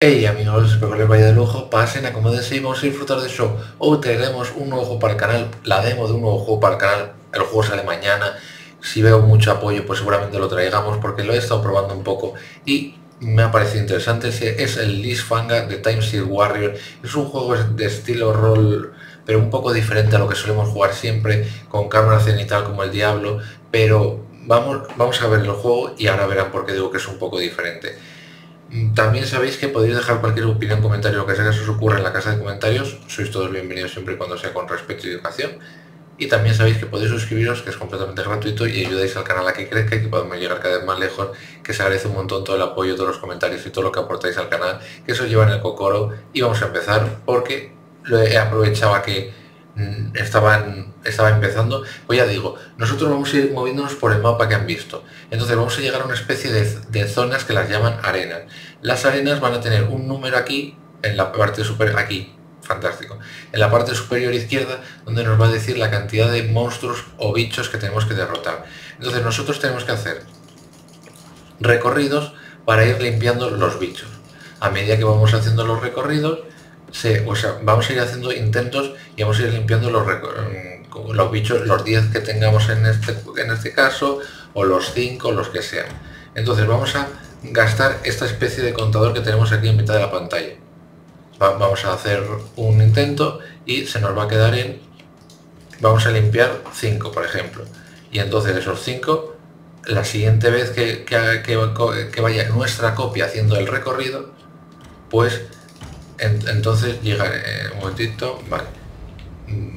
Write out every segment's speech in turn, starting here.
Hey amigos, espero que les vaya de lujo, pasen, acomódense y vamos a disfrutar del show. Hoy tenemos un nuevo juego para el canal, la demo de un nuevo juego para el canal, el juego sale mañana. Si veo mucho apoyo pues seguramente lo traigamos porque lo he estado probando un poco y me ha parecido interesante. Es el Lis Fanga de Time Warrior, es un juego de estilo rol pero un poco diferente a lo que solemos jugar siempre, con cámara cenital como el Diablo, pero vamos, vamos a ver el juego y ahora verán por qué digo que es un poco diferente. También sabéis que podéis dejar cualquier opinión, comentario, lo que sea que os ocurra en la casa de comentarios. Sois todos bienvenidos siempre y cuando sea con respeto y educación. Y también sabéis que podéis suscribiros, que es completamente gratuito y ayudáis al canal a que crezca y que podamos llegar cada vez más lejos, que se agradece un montón todo el apoyo, todos los comentarios y todo lo que aportáis al canal, que eso lleva en el cocoro. Y vamos a empezar porque lo he aprovechado que Mm, estaban, estaba empezando, pues ya digo, nosotros vamos a ir moviéndonos por el mapa que han visto. Entonces vamos a llegar a una especie de, zonas que las llaman arenas. Las arenas van a tener un número aquí, en la parte superior, aquí, fantástico, en la parte superior izquierda, donde nos va a decir la cantidad de monstruos o bichos que tenemos que derrotar. Entonces nosotros tenemos que hacer recorridos para ir limpiando los bichos. A medida que vamos haciendo los recorridos, o sea, vamos a ir haciendo intentos y vamos a ir limpiando los, mm, los bichos, los 10 que tengamos en este, en este caso, o los 5, los que sean. Entonces vamos a gastar esta especie de contador que tenemos aquí en mitad de la pantalla. vamos a hacer un intento y se nos va a quedar en... Vamos a limpiar 5, por ejemplo. Y entonces esos 5, la siguiente vez que, que vaya nuestra copia haciendo el recorrido, pues entonces llega eh, un momentito, vale.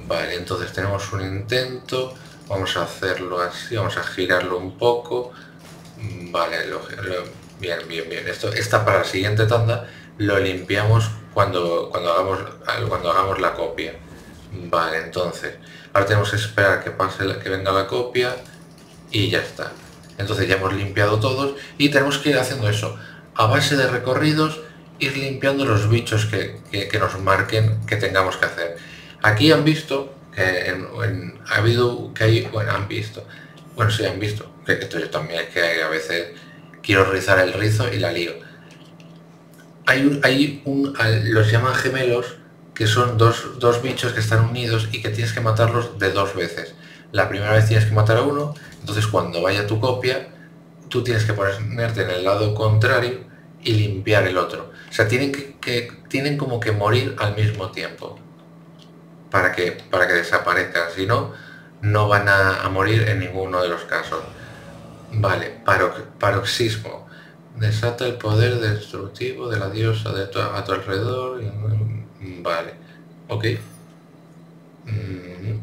Vale, entonces tenemos un intento, vamos a hacerlo así, vamos a girarlo un poco. Vale, bien, bien, bien. Esto está para la siguiente tanda, lo limpiamos cuando, cuando, hagamos, cuando hagamos la copia. Vale, entonces, ahora tenemos que esperar que pase que venga la copia y ya está. Entonces ya hemos limpiado todos y tenemos que ir haciendo eso a base de recorridos ir limpiando los bichos que, nos marquen que tengamos que hacer. Aquí han visto que ha habido que hay, bueno, han visto, bueno, sí han visto, que esto yo también es que a veces quiero rizar el rizo y la lío. Hay un, hay un, los llaman gemelos, que son dos, dos bichos que están unidos y que tienes que matarlos de dos veces. La primera vez tienes que matar a uno, entonces cuando vaya tu copia, tú tienes que ponerte en el lado contrario y limpiar el otro. O sea, tienen que, tienen como que morir al mismo tiempo para que, para que desaparezcan. Si no, no van a, morir en ninguno de los casos. Vale, paroxismo. Desata el poder destructivo de la diosa de a tu alrededor. Vale, ok. Mm.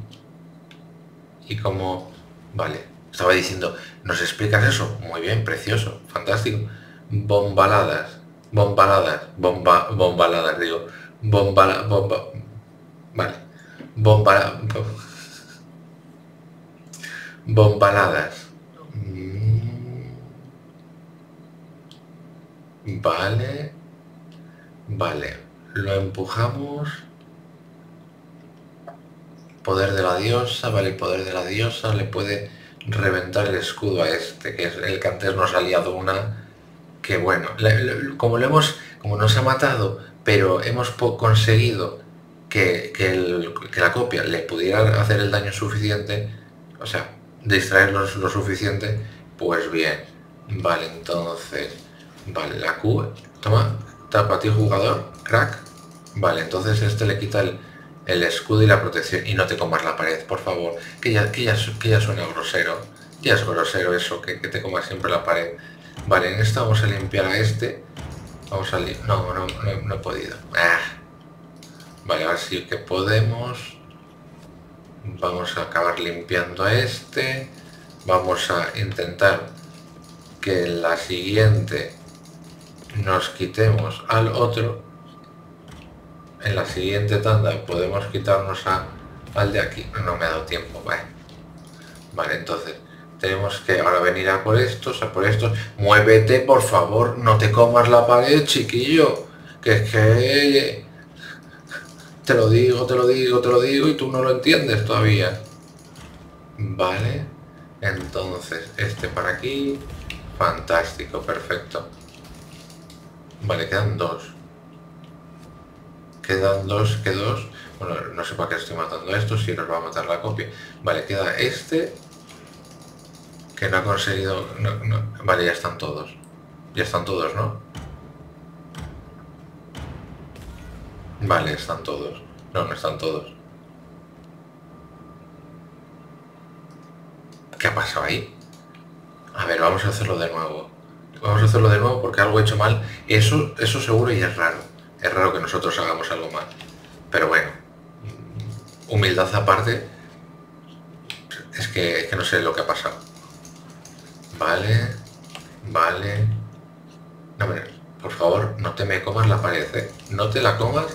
Y como... Vale, estaba diciendo, ¿nos explicas eso? Muy bien, precioso, fantástico bombaladas, bombaladas, bomba, bombaladas, digo, bombala, bomba, vale, bomba, bombaladas. Mm. Vale, vale, lo empujamos. Poder de la diosa, vale, poder de la diosa le puede reventar el escudo a este, que es el que antes nos ha liado una que bueno, como lo hemos, como nos ha matado, pero hemos conseguido que, la copia le pudiera hacer el daño suficiente, o sea, distraerlos lo suficiente, pues bien. Vale, entonces, vale, la Q, toma, tapa ti jugador, crack. Vale, entonces este le quita el, escudo y la protección y no te comas la pared, por favor, que ya, que ya, que ya suena grosero. Ya es grosero eso, que, que te comas siempre la pared. Vale, en esta vamos a limpiar a este. Vamos a limpiar... No, no, no, he podido. Ah. Vale, ahora sí que podemos. Vamos a acabar limpiando a este. Vamos a intentar que en la siguiente nos quitemos al otro. En la siguiente tanda podemos quitarnos a, al de aquí. No me ha dado tiempo, vale. Vale, entonces tenemos que ahora venir a por estos, a por estos. Muévete, por favor, no te comas la pared, chiquillo. Que es que... Te lo digo, te lo digo, te lo digo y tú no lo entiendes todavía. Vale. Entonces, este para aquí. Fantástico, perfecto. Vale, quedan dos. quedan dos, que dos. Bueno, no sé para qué estoy matando a estos, si nos va a matar la copia. Vale, queda este, que no ha conseguido... Vale, ya están todos. Ya están todos, ¿no? Vale, están todos. No, no están todos. ¿Qué ha pasado ahí? A ver, vamos a hacerlo de nuevo. Vamos a hacerlo de nuevo porque algo he hecho mal. Eso, eso seguro y es raro. Es raro que nosotros hagamos algo mal. Pero bueno, humildad aparte, es que, es que no sé lo que ha pasado. Vale, vale. No, por favor, no te me comas la pared, ¿eh? No te la comas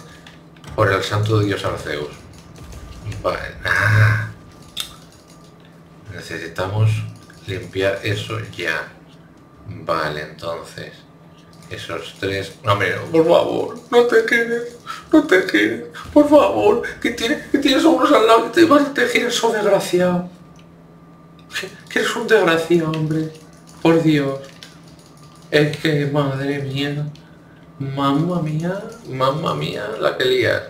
por el santo de Dios Arceus. Vale. Necesitamos limpiar eso ya. Vale, entonces. Esos tres. No, hombre, por favor, no te quedes, no te quedes, por favor, que, tiene, que tienes unos al lado que te van a te giras, oh desgraciado. Que eres un desgraciado, hombre. Por Dios. Es que, madre mía. Mamma mía, mamma mía, la que lías.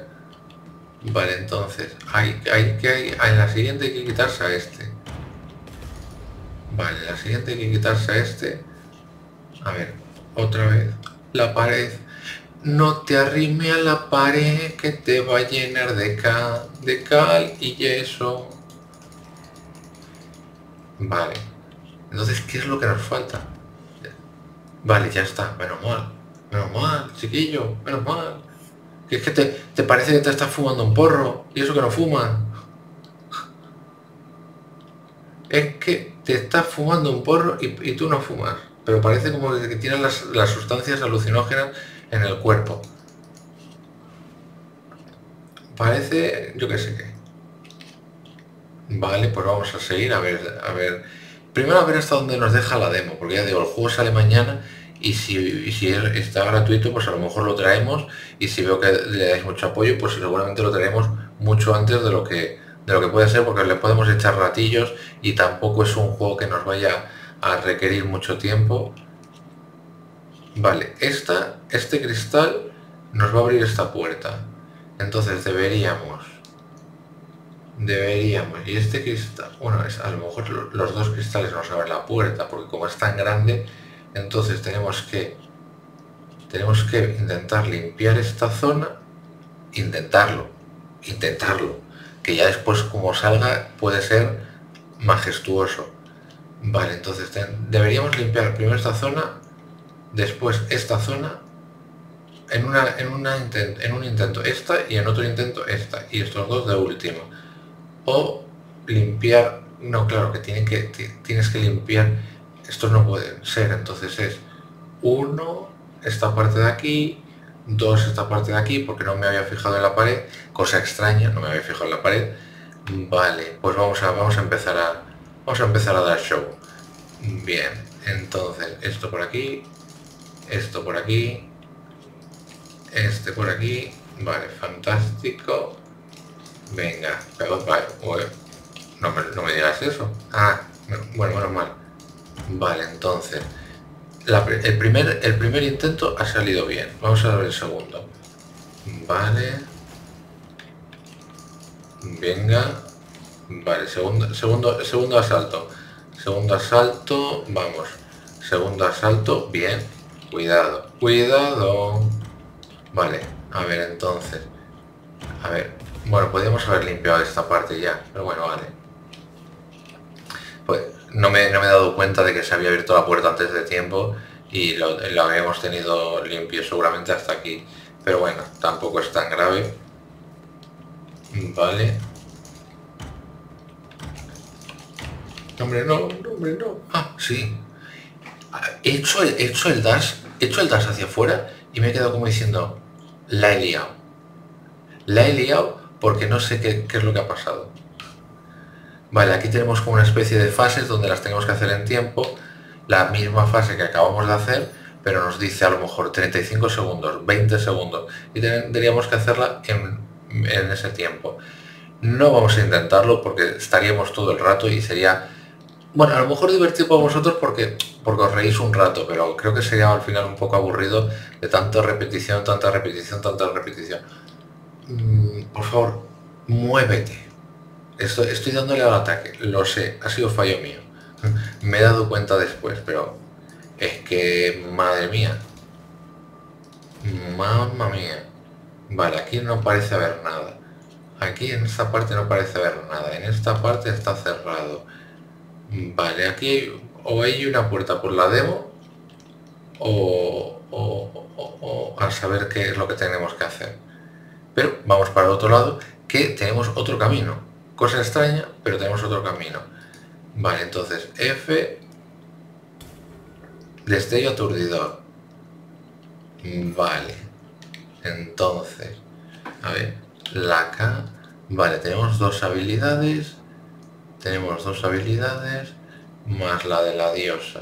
Vale, entonces, hay, hay que hay, en la siguiente hay que quitarse a este. Vale, la siguiente hay que quitarse a este. A ver, otra vez. La pared. No te arrime a la pared que te va a llenar de cal, de cal y yeso. Vale. Entonces, ¿qué es lo que nos falta? Vale, ya está. Menos mal. Menos mal, chiquillo. Menos mal. Que es que te, te parece que te estás fumando un porro. Y eso que no fuman. Es que te estás fumando un porro y, tú no fumas. Pero parece como que tienes las, las sustancias alucinógenas en el cuerpo. Parece, yo qué sé qué. Vale, pues vamos a seguir a ver, a ver. Primero a ver hasta dónde nos deja la demo, porque ya digo, el juego sale mañana y si, si está gratuito, pues a lo mejor lo traemos y si veo que le dais mucho apoyo, pues seguramente lo traemos mucho antes de lo que de lo que puede ser, porque le podemos echar ratillos y tampoco es un juego que nos vaya a requerir mucho tiempo. Vale, esta, este cristal nos va a abrir esta puerta. Entonces deberíamos deberíamos. Y este cristal bueno es a lo mejor los dos cristales nos abren la puerta porque como es tan grande entonces tenemos que tenemos que intentar limpiar esta zona intentarlo intentarlo. Que ya después como salga puede ser majestuoso. Vale entonces deberíamos limpiar primero esta zona después esta zona en una en una en un intento esta y en otro intento esta y estos dos de último o limpiar, no, claro, que, que tienes que limpiar, estos no pueden ser, entonces es uno, esta parte de aquí, dos, esta parte de aquí, porque no me había fijado en la pared, cosa extraña, no me había fijado en la pared, vale, pues vamos a, vamos a empezar a, vamos a empezar a dar show. Bien, entonces, esto por aquí, esto por aquí, este por aquí, vale, fantástico, Venga, pero vale, no, me, no me digas eso. Ah, bueno, menos mal. Vale, entonces. el, primer, el primer intento ha salido bien. Vamos a ver el segundo. Vale. Venga. Vale, segundo, segundo, segundo asalto. Segundo asalto, vamos. Segundo asalto, bien. Cuidado, cuidado. Vale, a ver entonces. A ver, bueno, podríamos haber limpiado esta parte ya, pero bueno, vale. Pues no me, no me he dado cuenta de que se había abierto la puerta antes de tiempo y lo, habíamos tenido limpio seguramente hasta aquí. Pero bueno, tampoco es tan grave. Vale. Hombre, no, hombre, no. Ah, sí. He hecho, he hecho el dash, he hecho el dash hacia afuera y me he quedado como diciendo, la he liado. La he liado porque no sé qué, es lo que ha pasado. Vale, aquí tenemos como una especie de fases donde las tenemos que hacer en tiempo, la misma fase que acabamos de hacer, pero nos dice a lo mejor 35 segundos, 20 segundos, y tendríamos que hacerla en, ese tiempo. No vamos a intentarlo porque estaríamos todo el rato y sería, bueno, a lo mejor divertido para vosotros porque, porque os reís un rato, pero creo que sería al final un poco aburrido de tanta repetición, tanta repetición, tanta repetición. Por favor, muévete. Estoy, dándole al ataque, lo sé, ha sido fallo mío. Me he dado cuenta después, pero es que, madre mía. Mamma mía. Vale, aquí no parece haber nada. Aquí en esta parte no parece haber nada. En esta parte está cerrado. Vale, aquí o hay una puerta por la demo o, o, saber qué es lo que tenemos que hacer. Pero vamos para el otro lado, que tenemos otro camino. Cosa extraña, pero tenemos otro camino. Vale, entonces F, destello aturdidor. Vale, entonces, a ver, la K, vale, tenemos dos habilidades, tenemos dos habilidades, más la de la diosa.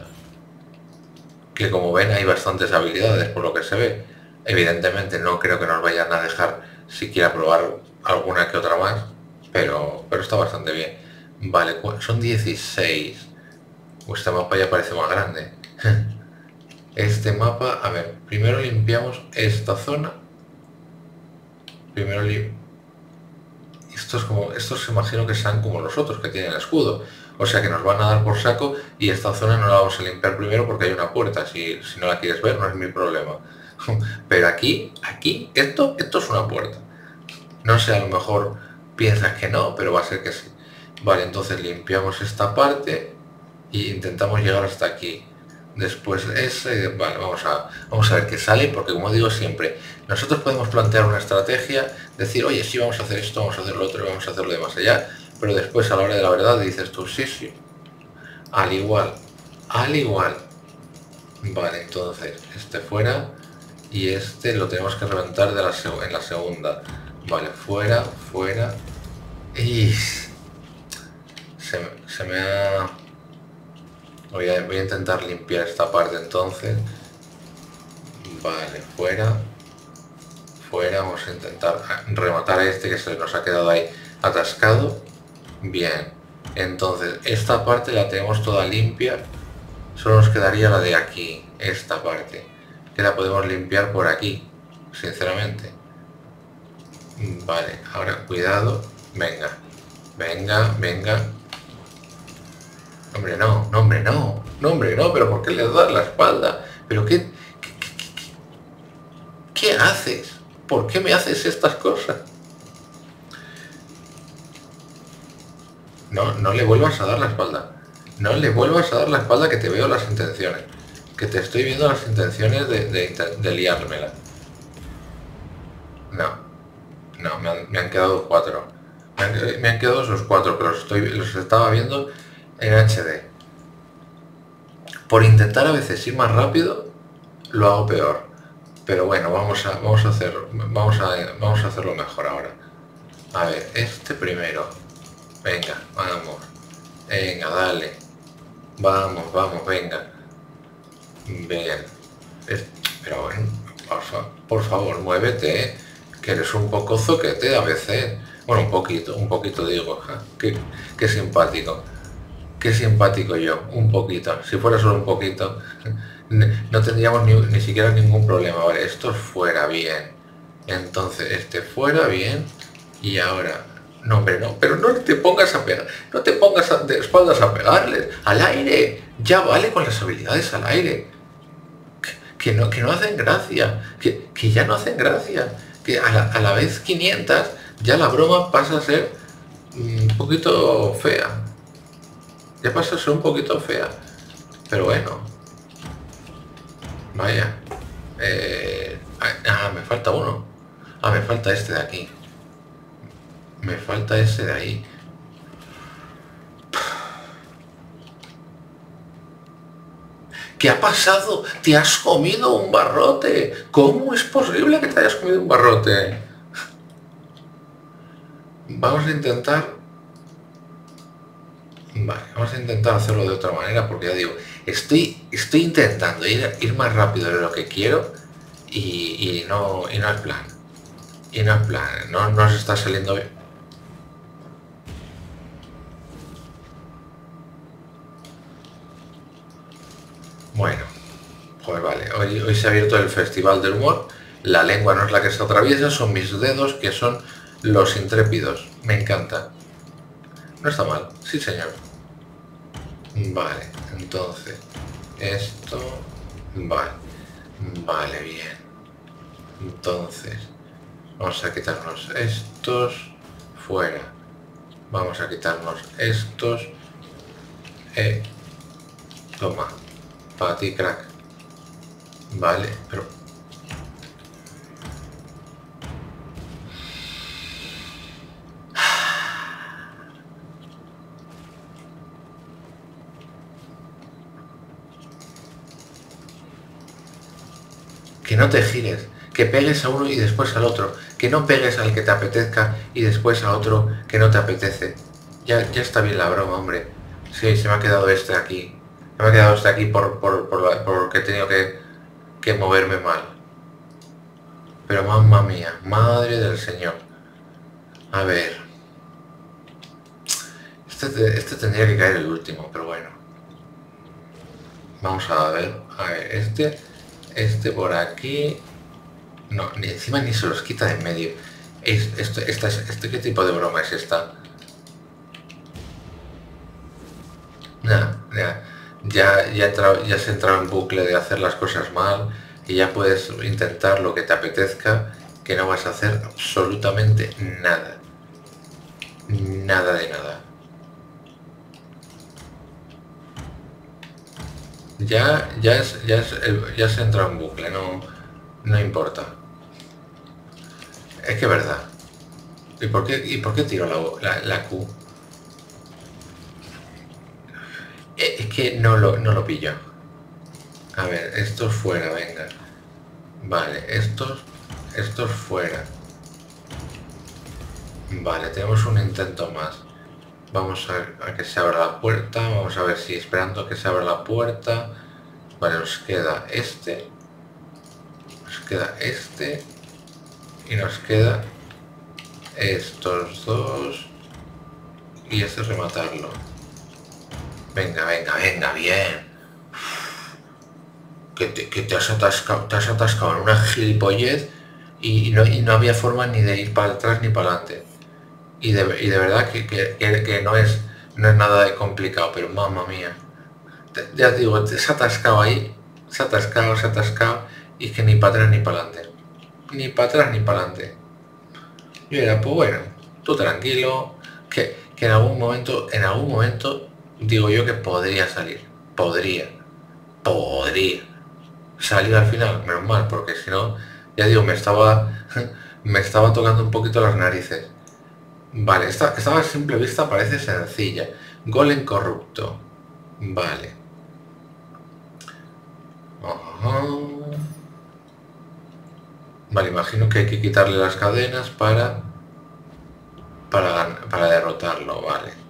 Que como ven hay bastantes habilidades por lo que se ve. Evidentemente no creo que nos vayan a dejar siquiera probar alguna que otra más, pero, pero está bastante bien. Vale, son 16. Este mapa ya parece más grande. Este mapa, a ver, primero limpiamos esta zona. Primero lim... Estos como, estos se imagino que sean como los otros que tienen escudo. O sea que nos van a dar por saco y esta zona no la vamos a limpiar primero porque hay una puerta. Si, si no la quieres ver no es mi problema. Pero aquí, aquí, esto, esto es una puerta. No sé, a lo mejor piensas que no, pero va a ser que sí. Vale, entonces limpiamos esta parte e intentamos llegar hasta aquí. Después ese, vale, vamos a, vamos a ver qué sale, porque como digo siempre, nosotros podemos plantear una estrategia, decir, oye, sí, vamos a hacer esto, vamos a hacer lo otro, vamos a hacer lo de más allá, pero después a la hora de la verdad dices tú, sí, sí, al igual, al igual. Vale, entonces, este fuera y este lo tenemos que reventar en la segunda. Vale, fuera, fuera. Y se, me ha... Voy a, voy a intentar limpiar esta parte entonces. Vale, fuera. Fuera, vamos a intentar rematar a este que se nos ha quedado ahí atascado. Bien, entonces esta parte la tenemos toda limpia, solo nos quedaría la de aquí, esta parte, que la podemos limpiar por aquí, sinceramente. Vale, ahora cuidado, venga, venga, venga. Hombre, no, no, hombre, no, no, hombre, no, pero ¿por qué le das la espalda? ¿Pero qué, qué, qué, qué haces? ¿Por qué me haces estas cosas? No, no le vuelvas a dar la espalda. No le vuelvas a dar la espalda que te veo las intenciones. Que te estoy viendo las intenciones de, de, liármela. No. No, me han, quedado cuatro. Me han, quedado esos cuatro, pero los, estoy, los estaba viendo en HD. Por intentar a veces ir más rápido, lo hago peor. Pero bueno, vamos a, vamos a hacer, vamos a, vamos a hacerlo mejor ahora. A ver, este primero. Venga, vamos. Venga, dale. Vamos, vamos, venga. Bien. pero bueno, por, favor, muévete, ¿eh? que eres un poco zoquete a veces. Bueno, un poquito, un poquito digo. Qué, qué simpático. Qué simpático yo, un poquito. Si fuera solo un poquito, no tendríamos ni, ni siquiera ningún problema. Vale, esto fuera bien. Entonces, este fuera bien. Y ahora no, hombre, no, pero no te pongas a pegar, no te pongas de espaldas a pegarles, al aire, ya vale con las habilidades al aire, que, no, que no hacen gracia, que, ya no hacen gracia, que a la, vez 500 ya la broma pasa a ser un poquito fea, ya pasa a ser un poquito fea, pero bueno, vaya, eh, ah, me falta uno, ah, me falta este de aquí. Me falta ese de ahí. ¿Qué ha pasado? Te has comido un barrote. ¿Cómo es posible que te hayas comido un barrote? Vamos a intentar... Vale, vamos a intentar hacerlo de otra manera porque ya digo, estoy, estoy intentando ir, ir más rápido de lo que quiero y, no, y no es plan. Y no es plan, no nos está saliendo bien. Bueno, pues vale, hoy, se ha abierto el Festival del Humor La lengua no es la que se atraviesa, son mis dedos que son los intrépidos. Me encanta. No está mal, sí señor. Vale, entonces, esto... Vale, vale, bien. Entonces, vamos a quitarnos estos fuera. Vamos a quitarnos estos. Eh, toma, para ti, crack. Vale, pero que no te gires, que pegues a uno y después al otro, que no pegues al que te apetezca y después a otro que no te apetece. Ya, ya está bien la broma, hombre. Sí, se me ha quedado este aquí. Me ha quedado este aquí por, por, por, porque he tenido que, que moverme mal. Pero mamma mía, madre del Señor. A ver. Este, este tendría que caer el último, pero bueno. Vamos a ver. A ver, este este por aquí. No, ni encima ni se los quita de en medio. Es, esto, este, ¿Qué tipo de broma es esta? ya, ya, ya, ya entrado en bucle de hacer las cosas mal y ya puedes intentar lo que te apetezca, que no vas a hacer absolutamente nada. Nada de nada. ya, ya, es, ya, es, ya se entra en bucle, no, no importa. Es que es verdad. ¿Y por qué, y por qué tiro la, la, Q? Eh, es que no lo, no lo pillo. A ver, estos fuera, venga. Vale, estos, estos fuera. Vale, tenemos un intento más. Vamos a, que se abra la puerta. Vamos a ver si esperando que se abra la puerta. Vale, nos queda este. Nos queda este. Y nos queda estos dos. Y este rematarlo. Venga, venga, venga, bien. Que te, has atascado, te has atascado en una gilipollez y no, y no había forma ni de ir para atrás ni para adelante y de, verdad que, no, es, no es nada de complicado, pero mamma mía. Ya digo, se ha atascado ahí, se ha atascado, se ha atascado, y que ni para atrás ni para adelante. Ni para atrás ni para adelante. Y era, pues bueno, tú tranquilo, que, que en algún momento, en algún momento, digo yo que podría salir. Podría. Podría. Salir al final, menos mal, porque si no, ya digo, me estaba. me estaba tocando un poquito las narices. Vale, esta, esta a simple vista parece sencilla. Golem corrupto. Vale. Vale, imagino que hay que quitarle las cadenas para, para, para derrotarlo, vale.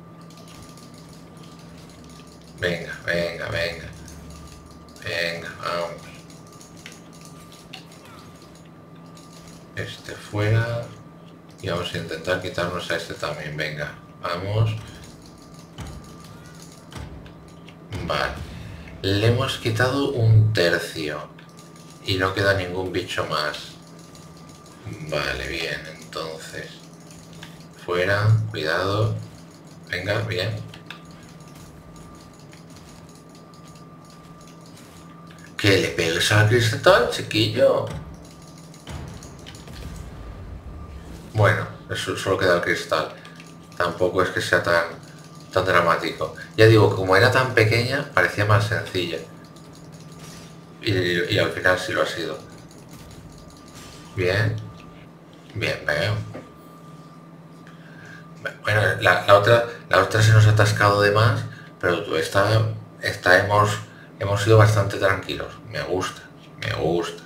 Venga, venga, venga. Venga, vamos. Este fuera. Y vamos a intentar quitarnos a este también. Venga, vamos. Vale. Le hemos quitado un tercio. Y no queda ningún bicho más. Vale, bien. Entonces. Fuera. Cuidado. Venga, bien. Que le pegues al cristal, chiquillo. Bueno, eso solo queda el cristal. Tampoco es que sea tan, tan dramático. Ya digo, como era tan pequeña, parecía más sencilla. Y, al final sí lo ha sido. Bien. Bien, veo. Bueno, la, otra, la otra se nos ha atascado de más, pero esta, esta hemos, hemos sido bastante tranquilos. Me gusta, me gusta.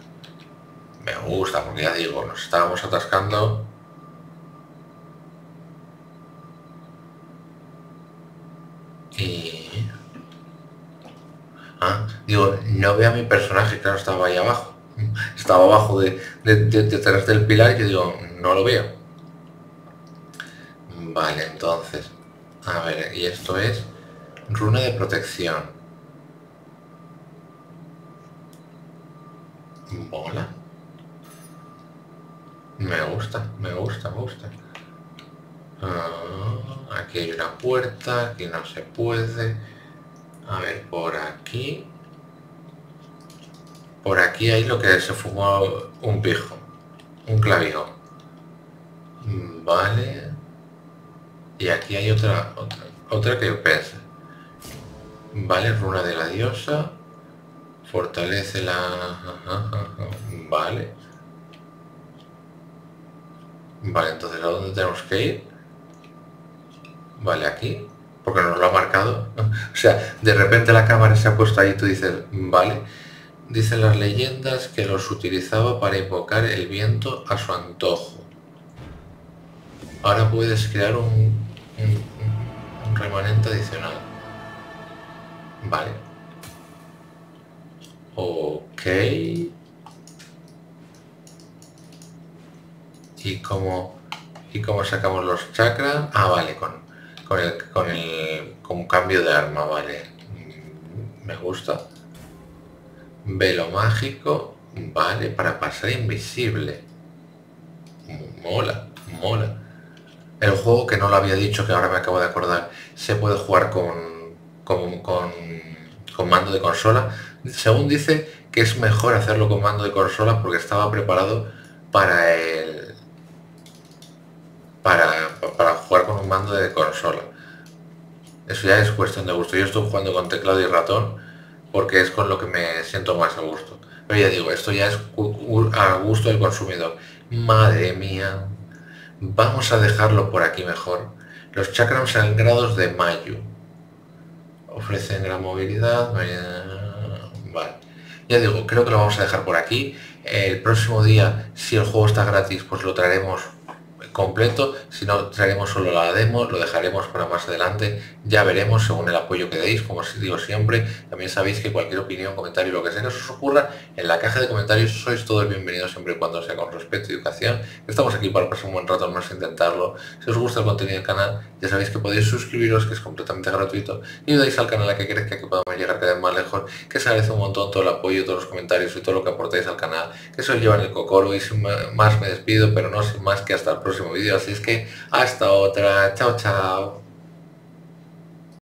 Me gusta, porque ya digo, nos estábamos atascando Y... Ah, digo, no veo a mi personaje, claro, estaba ahí abajo. Estaba abajo de, detrás del pilar y yo digo, no lo veo. Vale, entonces. A ver, y esto es runa de protección. Bola. Me gusta, me gusta, me gusta. Ah, aquí hay una puerta, aquí no se puede. A ver, por aquí. Por aquí hay lo que se fumó un pijo. Un clavijo. Vale. Y aquí hay otra, otra, otra que pesa. Vale, runa de la diosa. Fortalece la... Vale. Vale, entonces ¿a dónde tenemos que ir? Vale, aquí. Porque nos lo ha marcado. o sea, de repente la cámara se ha puesto ahí y tú dices, vale. Dicen las leyendas que los utilizaba para invocar el viento a su antojo. Ahora puedes crear un, un remanente adicional. Vale. Ok. ¿Y cómo, y cómo sacamos los chakras? Ah, vale, con, con, el, con el con cambio de arma, vale. Mm, me gusta. Velo mágico, vale, para pasar invisible. Mola, mola. El juego que no lo había dicho, que ahora me acabo de acordar, se puede jugar con, con, con, con mando de consola. Según dice que es mejor hacerlo con mando de consola porque estaba preparado para el, para, para jugar con un mando de consola. Eso ya es cuestión de gusto. Yo estoy jugando con teclado y ratón porque es con lo que me siento más a gusto. Pero ya digo, esto ya es a gusto del consumidor. Madre mía. Vamos a dejarlo por aquí mejor. Los chakras sangrados de Mayu. Ofrecen gran movilidad. Ya digo, creo que lo vamos a dejar por aquí. El próximo día, si el juego está gratis, pues lo traeremos completo, si no traeremos solo la demo, lo dejaremos para más adelante, ya veremos según el apoyo que deis, como os digo siempre, también sabéis que cualquier opinión, comentario, lo que sea que os ocurra, en la caja de comentarios sois todos bienvenidos siempre y cuando sea con respeto y educación, estamos aquí para pasar un buen rato, es intentarlo, si os gusta el contenido del canal, ya sabéis que podéis suscribiros, que es completamente gratuito, y ayudáis al canal a que crezca, que podamos llegar cada vez más lejos, que se agradece un montón todo el apoyo, todos los comentarios y todo lo que aportáis al canal, que eso os lleva en el cocoro, y sin más me despido, pero no sin más que hasta el próximo vídeo. Así es que hasta otra. Chao, chao.